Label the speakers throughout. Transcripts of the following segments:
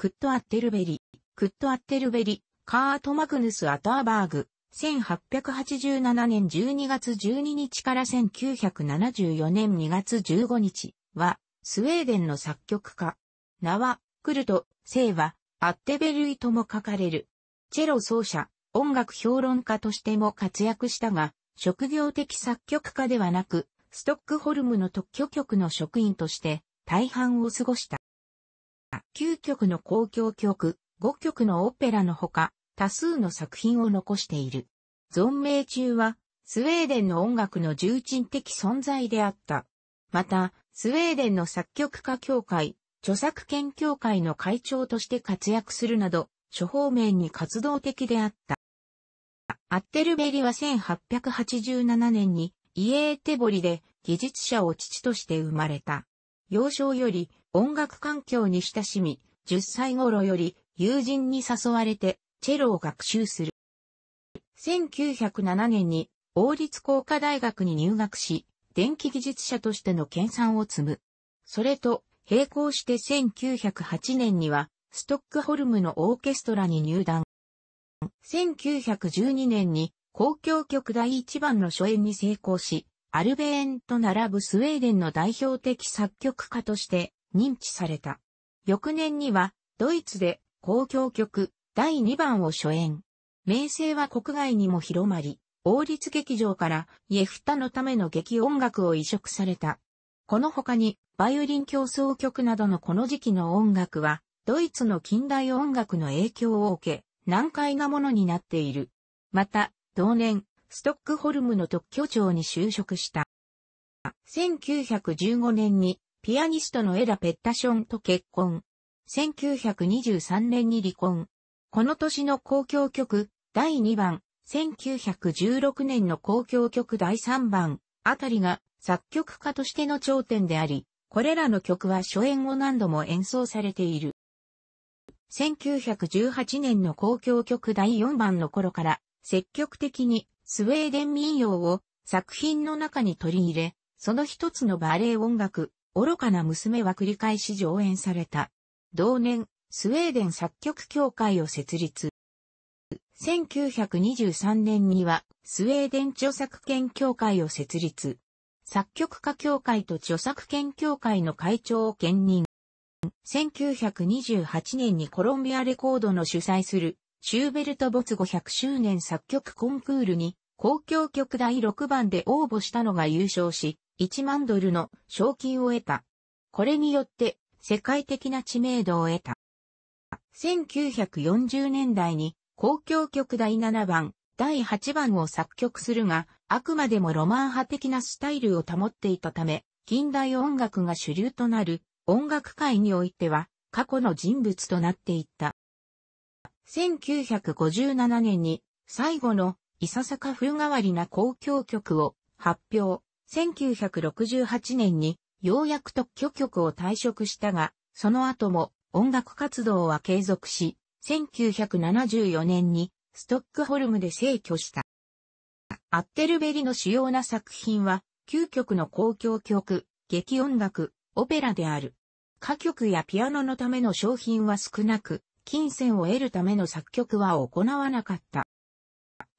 Speaker 1: クット・アッテルベリ、クット・アッテルベリ、カート・マグヌス・アターバーグ、1887年12月12日から1974年2月15日は、スウェーデンの作曲家。名は、クルト、姓は、アッテベルイとも書かれる。チェロ奏者、音楽評論家としても活躍したが、職業的作曲家ではなく、ストックホルムの特許局の職員として大半を過ごした。9曲の公共曲、5曲のオペラのほか、多数の作品を残している。存命中は、スウェーデンの音楽の重鎮的存在であった。また、スウェーデンの作曲家協会、著作権協会の会長として活躍するなど、諸方面に活動的であった。アッテルベリは1887年にイエーテボリで技術者を父として生まれた。幼少より音楽環境に親しみ、10歳頃より友人に誘われてチェロを学習する。1907年に王立工科大学に入学し、電気技術者としての研鑽を積む。それと並行して1908年にはストックホルムのオーケストラに入団。1912年に公共曲第一番の初演に成功し、アルベーンと並ぶスウェーデンの代表的作曲家として認知された。翌年にはドイツで公共曲第2番を初演。名声は国外にも広まり、王立劇場からイエフタのための劇音楽を移植された。この他にバイオリン競争曲などのこの時期の音楽はドイツの近代音楽の影響を受け難解なものになっている。また、同年、ストックホルムの特許庁に就職した。1915年にピアニストのエラ・ペッタションと結婚。1923年に離婚。この年の公共曲第2番、1916年の公共曲第3番あたりが作曲家としての頂点であり、これらの曲は初演を何度も演奏されている。1918年の公共曲第4番の頃から積極的にスウェーデン民謡を作品の中に取り入れ、その一つのバレエ音楽、愚かな娘は繰り返し上演された。同年、スウェーデン作曲協会を設立。1923年には、スウェーデン著作権協会を設立。作曲家協会と著作権協会の会長を兼任。1928年にコロンビアレコードの主催するシューベルト没後100周年作曲コンクールに公共曲第6番で応募したのが優勝し、1万ドルの賞金を得た。これによって世界的な知名度を得た。1940年代に公共曲第7番、第8番を作曲するが、あくまでもロマン派的なスタイルを保っていたため、近代音楽が主流となる音楽界においては過去の人物となっていった。1957年に最後のいささか風変わりな公共曲を発表。1968年にようやく特許局を退職したが、その後も音楽活動は継続し、1974年にストックホルムで逝去した。アッテルベリの主要な作品は、9曲の公共曲、劇音楽、オペラである。歌曲やピアノのための商品は少なく、金銭を得るための作曲は行わなかった。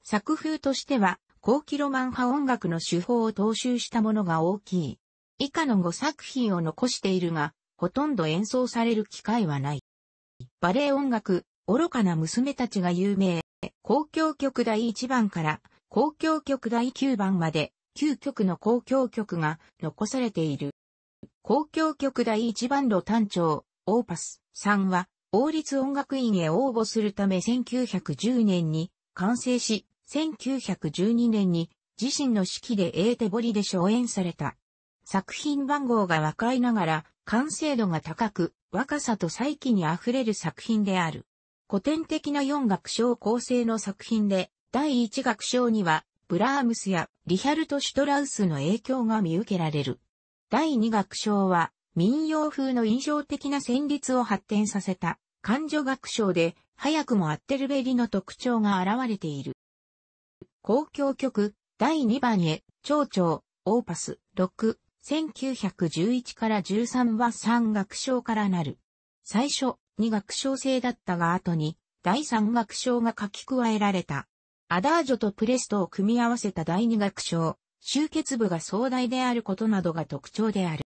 Speaker 1: 作風としては、後期ロマン派音楽の手法を踏襲したものが大きい。以下の5作品を残しているが、ほとんど演奏される機会はない。バレエ音楽、愚かな娘たちが有名。公共曲第1番から公共曲第9番まで9曲の公共曲が残されている。公共曲第一番路単調、オーパス3は、王立音楽院へ応募するため1910年に完成し、1912年に自身の式でエーテボリで初演された。作品番号が若いながら完成度が高く、若さと再起に溢れる作品である。古典的な4楽章構成の作品で、第1楽章には、ブラームスやリヒャルト・シュトラウスの影響が見受けられる。第二楽章は民謡風の印象的な旋律を発展させた感情楽章で早くもアッテルベリの特徴が現れている。公共曲第2番へ蝶々オーパス6 1911から13は3楽章からなる。最初2楽章制だったが後に第3楽章が書き加えられた。アダージョとプレストを組み合わせた第2楽章、集結部が壮大であることなどが特徴である。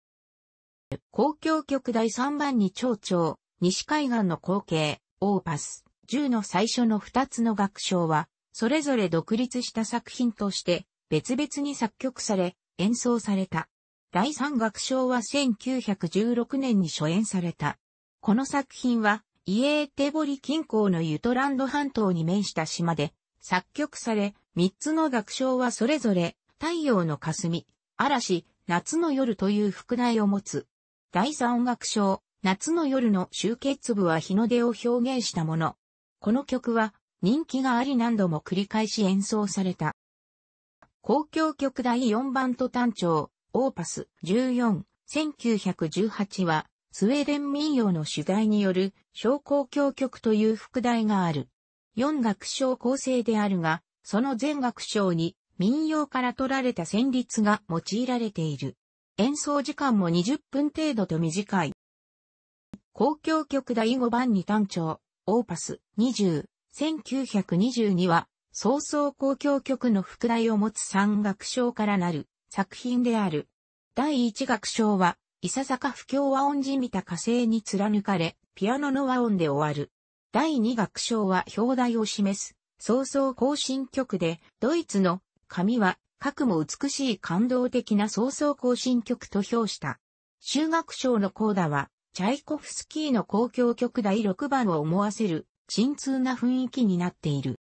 Speaker 1: 交響曲第3番に蝶々、西海岸の光景、オーパス、10の最初の2つの楽章は、それぞれ独立した作品として別々に作曲され、演奏された。第3楽章は1916年に初演された。この作品は、イエーテボリ近郊のユトランド半島に面した島で作曲され、3つの楽章はそれぞれ、太陽の霞、嵐、夏の夜という副題を持つ。第3楽章、夏の夜の集結部は日の出を表現したもの。この曲は人気があり何度も繰り返し演奏された。交響曲第4番と単調、オーパス14、1918は、スウェーデン民謡の主題による小交響曲という副題がある。4楽章構成であるが、その全楽章に民謡から取られた旋律が用いられている。演奏時間も20分程度と短い。交響曲第5番に単調、オーパス20、1922は、早々交響曲の副題を持つ3楽章からなる作品である。第1楽章は、いささか不協和音じみた火星に貫かれ、ピアノの和音で終わる。第2楽章は表題を示す、早々行進曲で、ドイツの紙は、核も美しい感動的な早々行進曲と評した。修学章のコーダは、チャイコフスキーの交響曲第6番を思わせる、鎮痛な雰囲気になっている。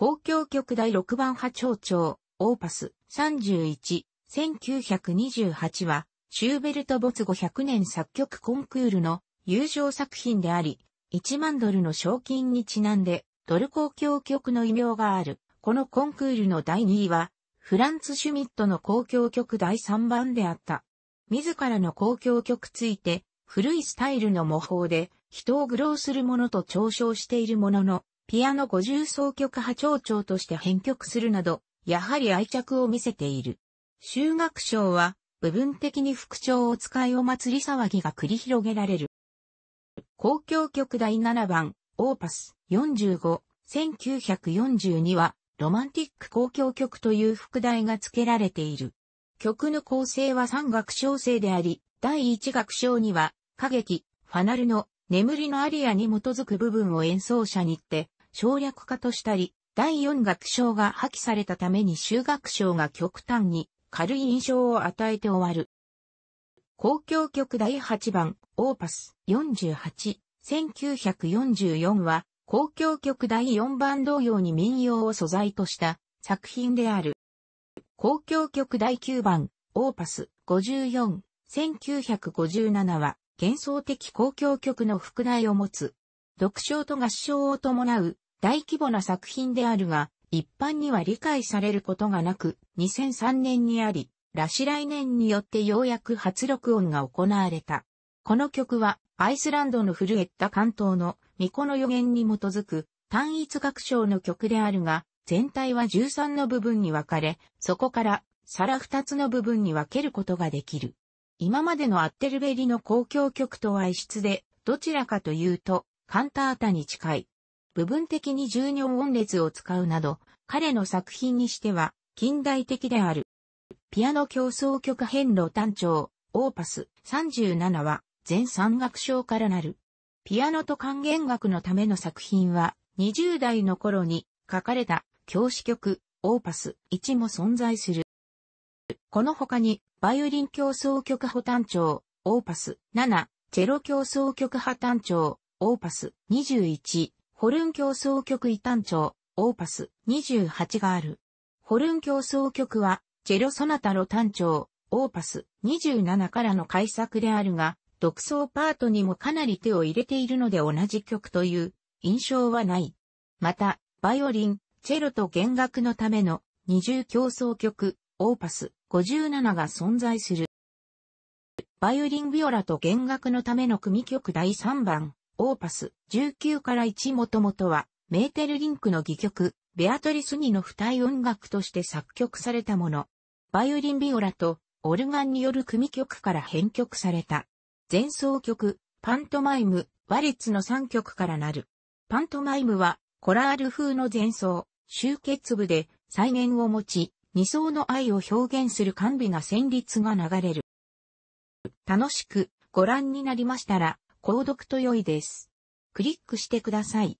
Speaker 1: 交響曲第6番波長長、オーパス31、1928は、シューベルト没後100年作曲コンクールの優勝作品であり、1万ドルの賞金にちなんで、ドル交響曲の異名がある。このコンクールの第2位は、フランツ・シュミットの交響曲第3番であった。自らの交響曲ついて、古いスタイルの模倣で、人を愚弄するものと嘲笑しているものの、ピアノ50奏曲派長調として編曲するなど、やはり愛着を見せている。修学賞は、部分的に副長を使いお祭り騒ぎが繰り広げられる。交響曲第7番、オーパス45、1942は、ロマンティック交響曲という副題が付けられている。曲の構成は3楽章制であり、第1楽章には、歌劇、ファナルの眠りのアリアに基づく部分を演奏者にって、省略化としたり、第4楽章が破棄されたために修楽章が極端に軽い印象を与えて終わる。交響曲第8番、オーパス48、1944は、交響曲第4番同様に民謡を素材とした作品である。交響曲第9番、オーパス54、1957は、幻想的交響曲の副題を持つ、読書と合唱を伴う大規模な作品であるが、一般には理解されることがなく、2003年にあり、ラシ来年によってようやく初録音が行われた。この曲は、アイスランドの震えた関東の巫女の予言に基づく単一楽章の曲であるが、全体は13の部分に分かれ、そこから皿2つの部分に分けることができる。今までのアッテルベリの交響曲とは異質で、どちらかというと、カンタータに近い。部分的に12音列を使うなど、彼の作品にしては近代的である。ピアノ競争曲変路単調、オーパス37は全三楽章からなる。ピアノと管弦楽のための作品は20代の頃に書かれた教師曲、オーパス1も存在する。この他にバイオリン競争曲補単調、オーパス7、チェロ競争曲破単調、オーパス21、ホルン競争曲異単調、オーパス28がある。ホルン競争曲は、チェロソナタロ単調、オーパス27からの改作であるが、独奏パートにもかなり手を入れているので同じ曲という印象はない。また、バイオリン、チェロと弦楽のための二重競争曲、オーパス57が存在する。バイオリンビオラと弦楽のための組曲第3番、オーパス19から1もともとは、メーテルリンクの戯曲、ベアトリスニの付帯音楽として作曲されたもの。バイオリンビオラとオルガンによる組曲から編曲された。前奏曲、パントマイム、ワルツの3曲からなる。パントマイムは、コラール風の前奏、終結部で、再現を持ち、二層の愛を表現する甘美な旋律が流れる。楽しくご覧になりましたら、購読と良いです。クリックしてください。